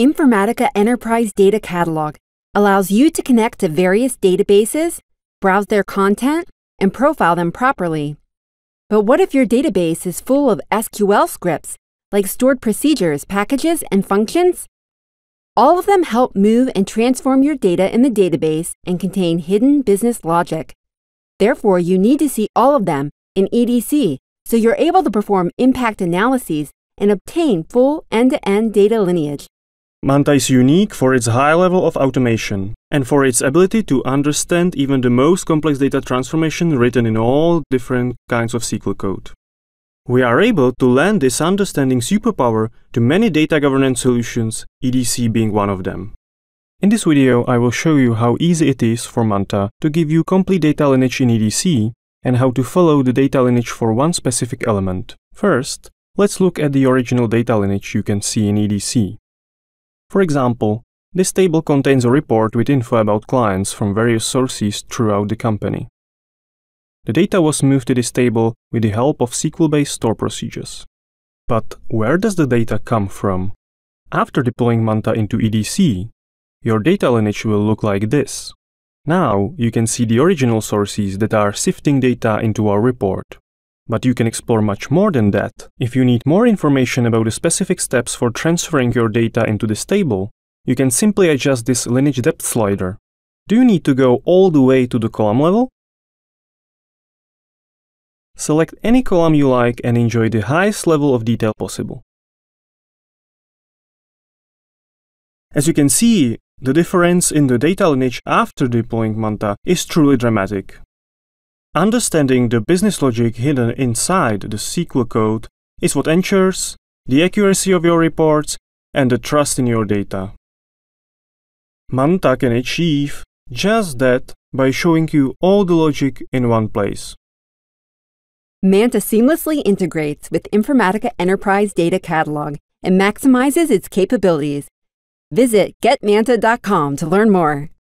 Informatica Enterprise Data Catalog allows you to connect to various databases, browse their content, and profile them properly. But what if your database is full of SQL scripts, like stored procedures, packages, and functions? All of them help move and transform your data in the database and contain hidden business logic. Therefore, you need to see all of them in EDC so you're able to perform impact analyses and obtain full end-to-end data lineage. Manta is unique for its high level of automation and for its ability to understand even the most complex data transformation written in all different kinds of SQL code. We are able to lend this understanding superpower to many data governance solutions, EDC being one of them. In this video, I will show you how easy it is for Manta to give you complete data lineage in EDC and how to follow the data lineage for one specific element. First, let's look at the original data lineage you can see in EDC. For example, this table contains a report with info about clients from various sources throughout the company. The data was moved to this table with the help of SQL-based store procedures. But where does the data come from? After deploying Manta into EDC, your data lineage will look like this. Now you can see the original sources that are sifting data into our report. But you can explore much more than that. If you need more information about the specific steps for transferring your data into this table, you can simply adjust this lineage depth slider. Do you need to go all the way to the column level? Select any column you like and enjoy the highest level of detail possible. As you can see, the difference in the data lineage after deploying Manta is truly dramatic. Understanding the business logic hidden inside the SQL code is what ensures the accuracy of your reports and the trust in your data. Manta can achieve just that by showing you all the logic in one place. Manta seamlessly integrates with Informatica Enterprise Data Catalog and maximizes its capabilities. Visit getmanta.com to learn more.